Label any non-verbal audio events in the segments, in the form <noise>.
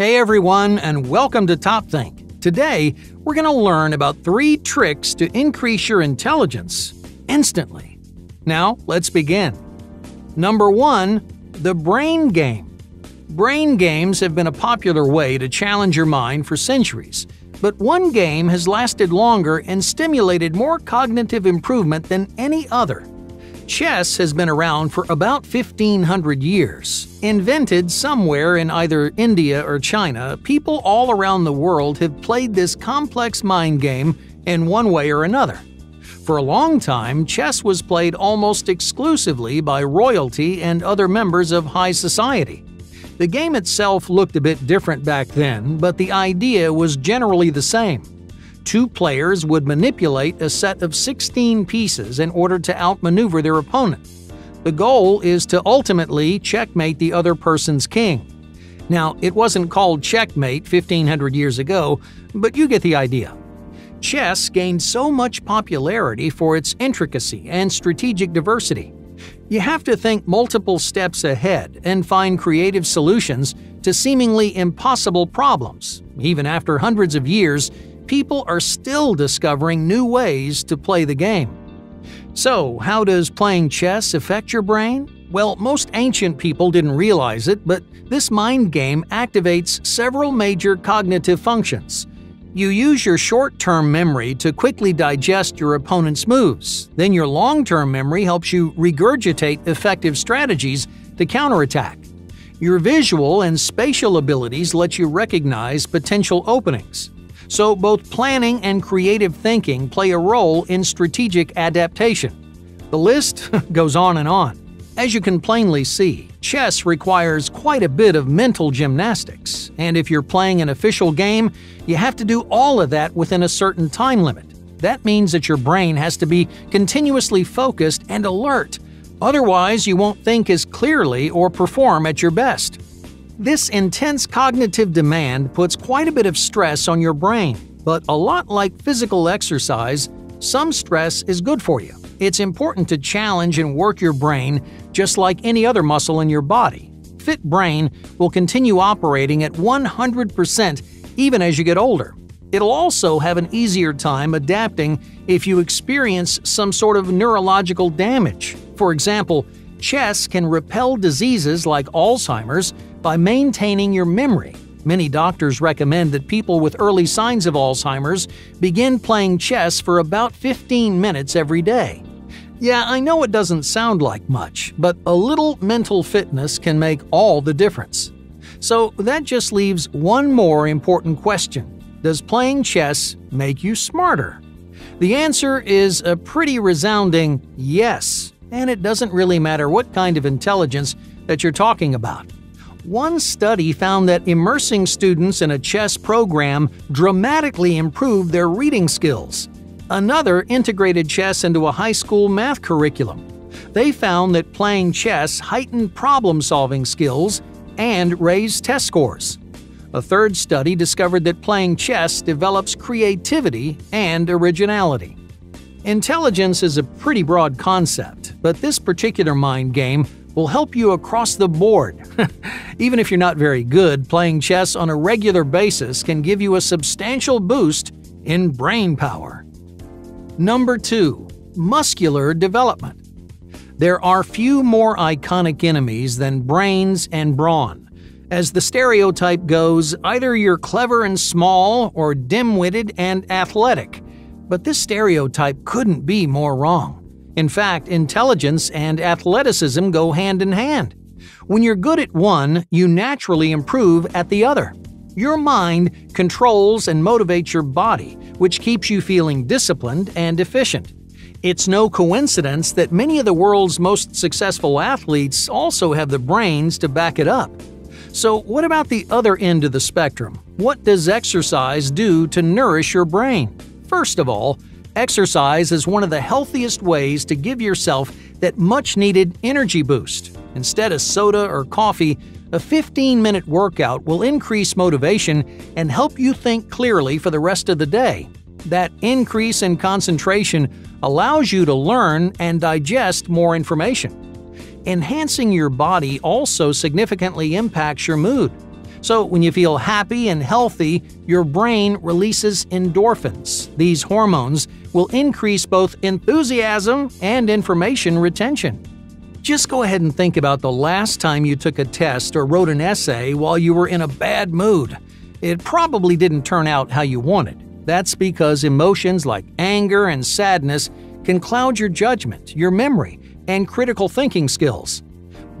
Hey everyone, and welcome to Top Think. Today, we're going to learn about three tricks to increase your intelligence instantly. Now, let's begin. Number one, the brain game. Brain games have been a popular way to challenge your mind for centuries, but one game has lasted longer and stimulated more cognitive improvement than any other. Chess has been around for about 1500 years. Invented somewhere in either India or China, people all around the world have played this complex mind game in one way or another. For a long time, chess was played almost exclusively by royalty and other members of high society. The game itself looked a bit different back then, but the idea was generally the same two players would manipulate a set of 16 pieces in order to outmaneuver their opponent. The goal is to ultimately checkmate the other person's king. Now, it wasn't called checkmate 1500 years ago, but you get the idea. Chess gained so much popularity for its intricacy and strategic diversity. You have to think multiple steps ahead and find creative solutions to seemingly impossible problems. Even after hundreds of years, people are still discovering new ways to play the game. So, how does playing chess affect your brain? Well, most ancient people didn't realize it, but this mind game activates several major cognitive functions. You use your short term memory to quickly digest your opponent's moves. Then your long term memory helps you regurgitate effective strategies to counterattack. Your visual and spatial abilities let you recognize potential openings. So, both planning and creative thinking play a role in strategic adaptation. The list <laughs> goes on and on. As you can plainly see, chess requires quite a bit of mental gymnastics, and if you're playing an official game, you have to do all of that within a certain time limit. That means that your brain has to be continuously focused and alert, otherwise, you won't think as clearly or perform at your best. This intense cognitive demand puts quite a bit of stress on your brain, but a lot like physical exercise, some stress is good for you. It's important to challenge and work your brain just like any other muscle in your body. Fit brain will continue operating at 100% even as you get older. It'll also have an easier time adapting if you experience some sort of neurological damage. For example, chess can repel diseases like Alzheimer's by maintaining your memory. Many doctors recommend that people with early signs of Alzheimer's begin playing chess for about 15 minutes every day. Yeah, I know it doesn't sound like much, but a little mental fitness can make all the difference. So that just leaves one more important question Does playing chess make you smarter? The answer is a pretty resounding yes, and it doesn't really matter what kind of intelligence that you're talking about. One study found that immersing students in a chess program dramatically improved their reading skills. Another integrated chess into a high school math curriculum. They found that playing chess heightened problem solving skills and raised test scores. A third study discovered that playing chess develops creativity and originality. Intelligence is a pretty broad concept, but this particular mind game will help you across the board. <laughs> Even if you're not very good, playing chess on a regular basis can give you a substantial boost in brain power. Number 2. Muscular development. There are few more iconic enemies than brains and brawn. As the stereotype goes, either you're clever and small or dim witted and athletic. But this stereotype couldn't be more wrong. In fact, intelligence and athleticism go hand in hand. When you're good at one, you naturally improve at the other. Your mind controls and motivates your body, which keeps you feeling disciplined and efficient. It's no coincidence that many of the world's most successful athletes also have the brains to back it up. So, what about the other end of the spectrum? What does exercise do to nourish your brain? First of all, Exercise is one of the healthiest ways to give yourself that much needed energy boost. Instead of soda or coffee, a 15 minute workout will increase motivation and help you think clearly for the rest of the day. That increase in concentration allows you to learn and digest more information. Enhancing your body also significantly impacts your mood. So, when you feel happy and healthy, your brain releases endorphins. These hormones will increase both enthusiasm and information retention. Just go ahead and think about the last time you took a test or wrote an essay while you were in a bad mood. It probably didn't turn out how you wanted. That's because emotions like anger and sadness can cloud your judgment, your memory, and critical thinking skills.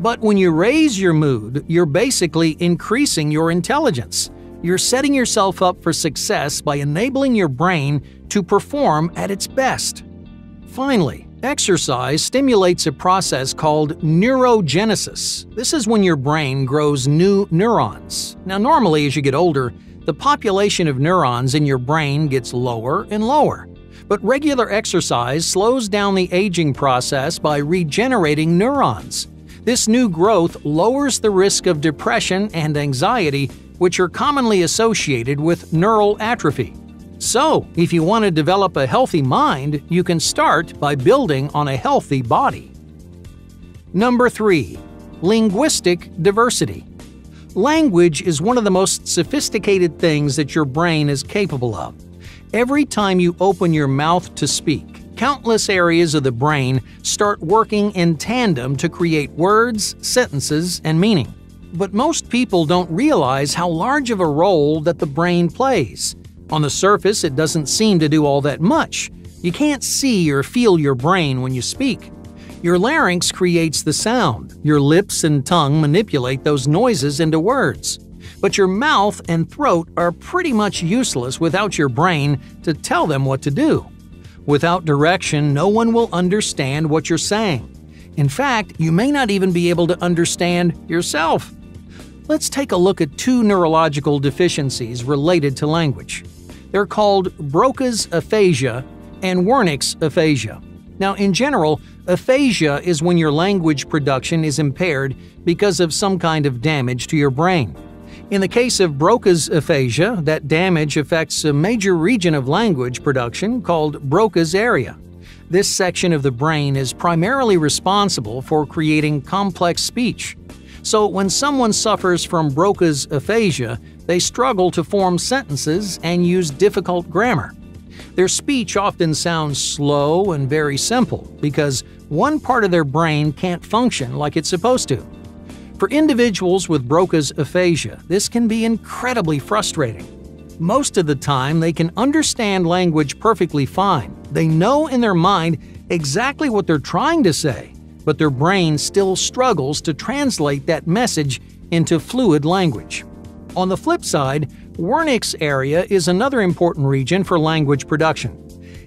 But when you raise your mood, you're basically increasing your intelligence. You're setting yourself up for success by enabling your brain to perform at its best. Finally, exercise stimulates a process called neurogenesis. This is when your brain grows new neurons. Now, normally, as you get older, the population of neurons in your brain gets lower and lower. But regular exercise slows down the aging process by regenerating neurons. This new growth lowers the risk of depression and anxiety, which are commonly associated with neural atrophy. So, if you want to develop a healthy mind, you can start by building on a healthy body. Number 3. Linguistic diversity. Language is one of the most sophisticated things that your brain is capable of. Every time you open your mouth to speak, countless areas of the brain start working in tandem to create words, sentences, and meaning. But most people don't realize how large of a role that the brain plays. On the surface, it doesn't seem to do all that much. You can't see or feel your brain when you speak. Your larynx creates the sound, your lips and tongue manipulate those noises into words. But your mouth and throat are pretty much useless without your brain to tell them what to do. Without direction, no one will understand what you're saying. In fact, you may not even be able to understand yourself. Let's take a look at two neurological deficiencies related to language. They're called Broca's aphasia and Wernicke's aphasia. Now, in general, aphasia is when your language production is impaired because of some kind of damage to your brain. In the case of Broca's aphasia, that damage affects a major region of language production called Broca's area. This section of the brain is primarily responsible for creating complex speech. So, when someone suffers from Broca's aphasia, they struggle to form sentences and use difficult grammar. Their speech often sounds slow and very simple because one part of their brain can't function like it's supposed to. For individuals with Broca's aphasia, this can be incredibly frustrating. Most of the time, they can understand language perfectly fine. They know in their mind exactly what they're trying to say, but their brain still struggles to translate that message into fluid language. On the flip side, Wernicke's area is another important region for language production.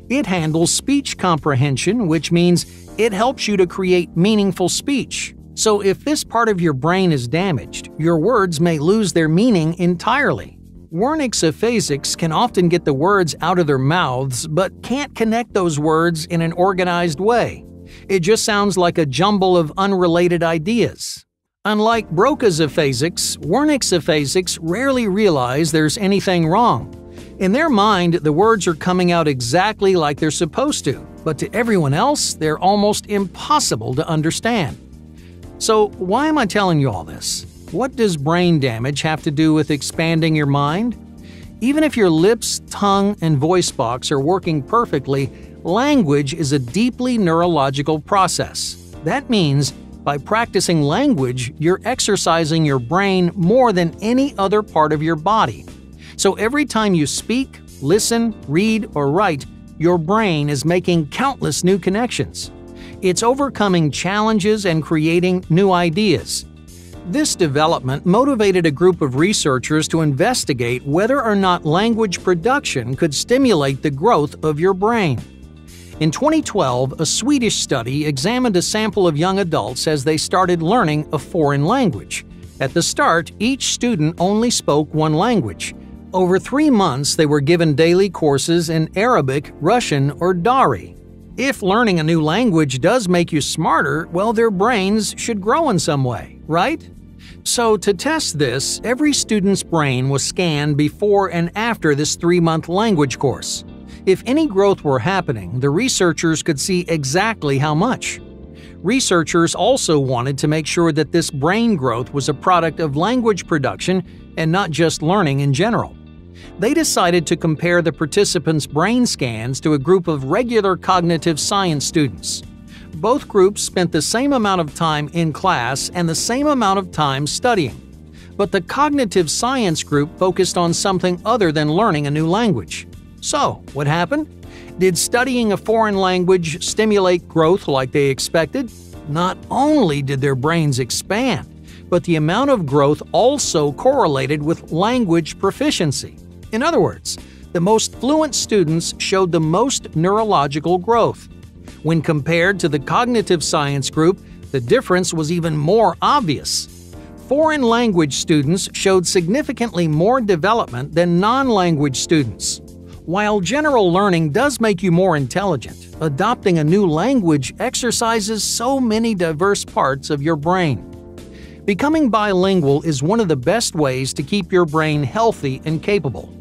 It handles speech comprehension, which means it helps you to create meaningful speech, so, if this part of your brain is damaged, your words may lose their meaning entirely. Wernicke's aphasics can often get the words out of their mouths but can't connect those words in an organized way. It just sounds like a jumble of unrelated ideas. Unlike Broca's aphasics, Wernicke's aphasics rarely realize there's anything wrong. In their mind, the words are coming out exactly like they're supposed to, but to everyone else, they're almost impossible to understand. So, why am I telling you all this? What does brain damage have to do with expanding your mind? Even if your lips, tongue, and voice box are working perfectly, language is a deeply neurological process. That means by practicing language, you're exercising your brain more than any other part of your body. So every time you speak, listen, read, or write, your brain is making countless new connections. It's overcoming challenges and creating new ideas. This development motivated a group of researchers to investigate whether or not language production could stimulate the growth of your brain. In 2012, a Swedish study examined a sample of young adults as they started learning a foreign language. At the start, each student only spoke one language. Over three months, they were given daily courses in Arabic, Russian, or Dari. If learning a new language does make you smarter, well, their brains should grow in some way, right? So, to test this, every student's brain was scanned before and after this three month language course. If any growth were happening, the researchers could see exactly how much. Researchers also wanted to make sure that this brain growth was a product of language production and not just learning in general. They decided to compare the participants' brain scans to a group of regular cognitive science students. Both groups spent the same amount of time in class and the same amount of time studying. But the cognitive science group focused on something other than learning a new language. So, what happened? Did studying a foreign language stimulate growth like they expected? Not only did their brains expand, but the amount of growth also correlated with language proficiency. In other words, the most fluent students showed the most neurological growth. When compared to the cognitive science group, the difference was even more obvious. Foreign language students showed significantly more development than non language students. While general learning does make you more intelligent, adopting a new language exercises so many diverse parts of your brain. Becoming bilingual is one of the best ways to keep your brain healthy and capable.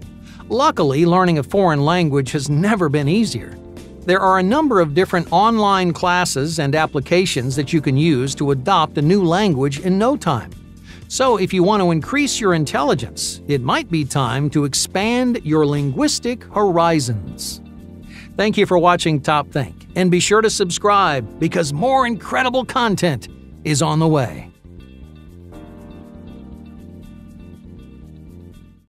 Luckily, learning a foreign language has never been easier. There are a number of different online classes and applications that you can use to adopt a new language in no time. So, if you want to increase your intelligence, it might be time to expand your linguistic horizons. Thank you for watching Top Think, and be sure to subscribe because more incredible content is on the way.